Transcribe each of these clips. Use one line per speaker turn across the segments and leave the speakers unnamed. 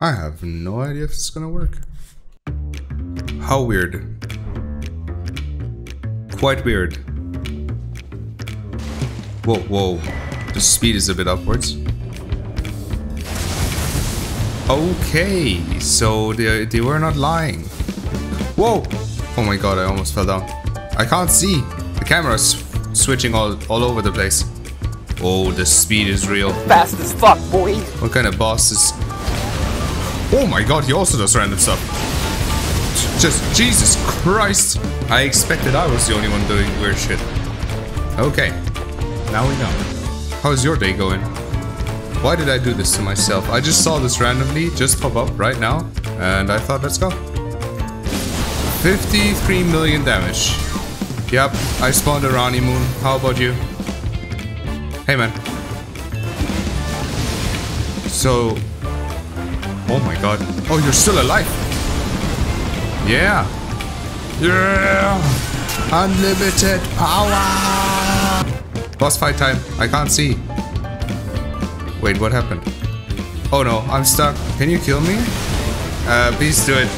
I have no idea if it's gonna work. How weird. Quite weird. Whoa, whoa. The speed is a bit upwards. Okay, so they, they were not lying. Whoa! Oh my god, I almost fell down. I can't see. The camera's switching all, all over the place. Oh, the speed is real.
Fast as fuck, boy.
What kind of boss is... Oh my god, he also does random stuff. Just, Jesus Christ. I expected I was the only one doing weird shit. Okay, now we know. How's your day going? Why did I do this to myself? I just saw this randomly just pop up right now, and I thought, let's go. 53 million damage. Yep, I spawned a Ranni Moon. How about you? Hey, man. So... Oh my god. Oh, you're still alive. Yeah. Yeah. Unlimited power. Boss fight time. I can't see. Wait, what happened? Oh no, I'm stuck. Can you kill me? Uh, please do it.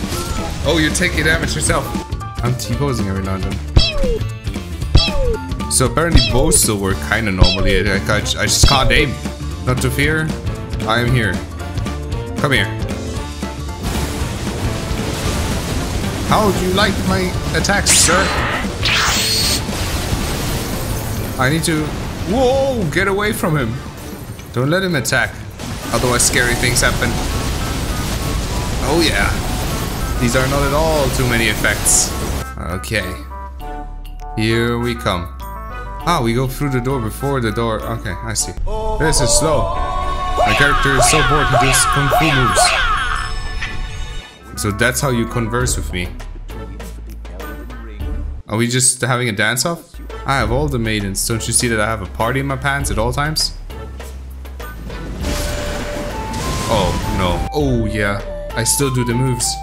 Oh, you're taking damage yourself. I'm T-posing every now and then. So apparently both still work kind of normally. I, I, I just can't aim. Not to fear. I am here. Come here. How do you like my attacks, sir? I need to... Whoa! Get away from him. Don't let him attack. Otherwise scary things happen. Oh yeah. These are not at all too many effects. Okay. Here we come. Ah, we go through the door before the door. Okay, I see. This is slow. My character is so bored he does kung fu moves. So that's how you converse with me. Are we just having a dance-off? I have all the maidens. Don't you see that I have a party in my pants at all times? Oh, no. Oh, yeah. I still do the moves.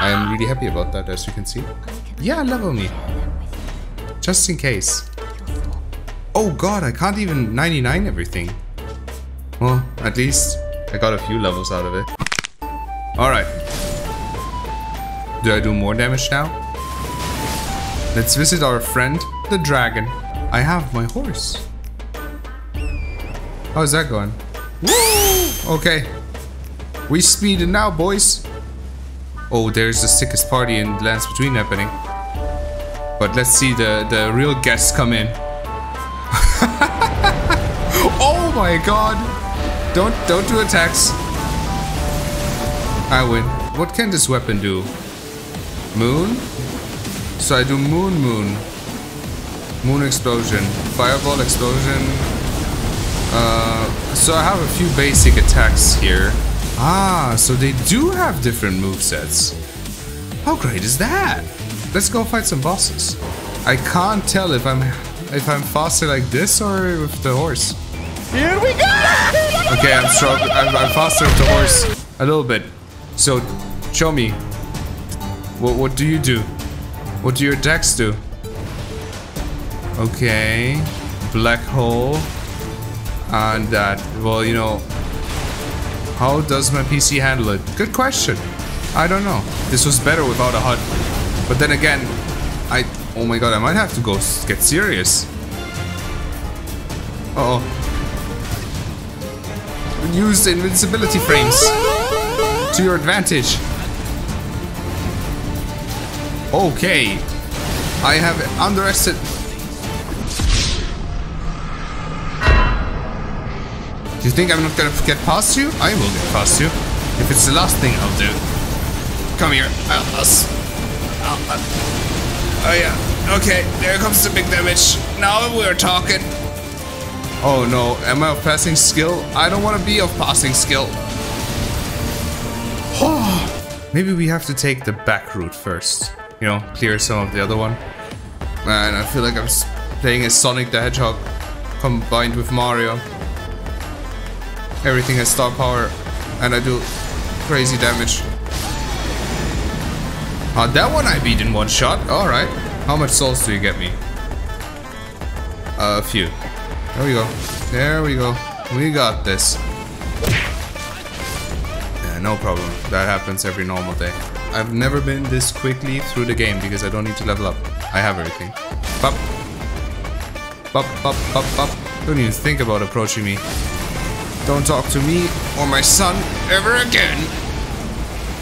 I am really happy about that, as you can see. Yeah, level me. Just in case. Oh god, I can't even 99 everything. Well, at least I got a few levels out of it. Alright. Do I do more damage now? Let's visit our friend, the dragon. I have my horse. How's that going? Woo! Okay. We speeding now, boys. Oh, there's the sickest party in Lands Between happening. But let's see the, the real guests come in. oh my god! Don't don't do attacks. I win. What can this weapon do? Moon? So I do moon moon. Moon explosion. Fireball explosion. Uh, so I have a few basic attacks here. Ah, so they do have different movesets. How great is that? Let's go fight some bosses. I can't tell if I'm if I'm faster like this or with the horse.
Here we go!
Okay, I'm strong. I'm, I'm faster with the horse a little bit. So, show me. What what do you do? What do your attacks do? Okay, black hole, and that. Well, you know, how does my PC handle it? Good question. I don't know. This was better without a HUD. But then again, I... Oh my god, I might have to go get serious. Uh oh Use invincibility frames to your advantage. Okay. I have underestimated... Do you think I'm not gonna get past you? I will get past you. If it's the last thing I'll do. Come here. I'll, us. oh yeah. Okay, there comes the big damage. Now we're talking. Oh no, am I of passing skill? I don't want to be of passing skill. Maybe we have to take the back route first. You know, clear some of the other one. Man, I feel like I'm playing as Sonic the Hedgehog combined with Mario. Everything has star power and I do crazy damage. Uh, that one I beat in one shot. Alright. How much souls do you get me? Uh, a few. There we go. There we go. We got this. Yeah, no problem. That happens every normal day. I've never been this quickly through the game because I don't need to level up. I have everything. Bop. Bop, bop, bop, bop. Don't even think about approaching me. Don't talk to me or my son ever again.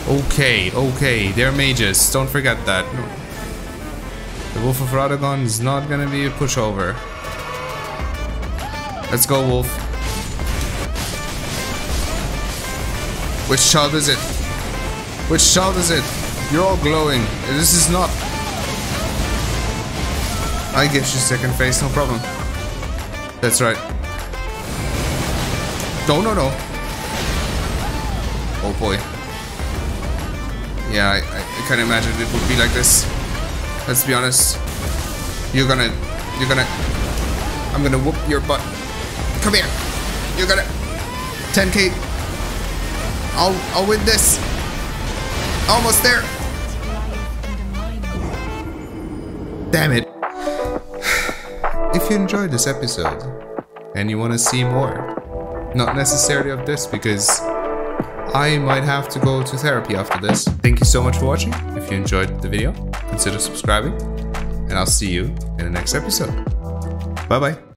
Okay, okay, they're mages. Don't forget that. The Wolf of Radagon is not gonna be a pushover. Let's go, Wolf. Which child is it? Which child is it? You're all glowing. This is not... I give you second face, no problem. That's right. No, no, no. Oh boy. Yeah, I, I, I can't imagine it would be like this. Let's be honest. You're gonna... You're gonna... I'm gonna whoop your butt. Come here. You're gonna... 10k. I'll, I'll win this. Almost there. Damn it. If you enjoyed this episode and you want to see more, not necessarily of this because I might have to go to therapy after this. Thank you so much for watching. If you enjoyed the video, consider subscribing and I'll see you in the next episode. Bye bye.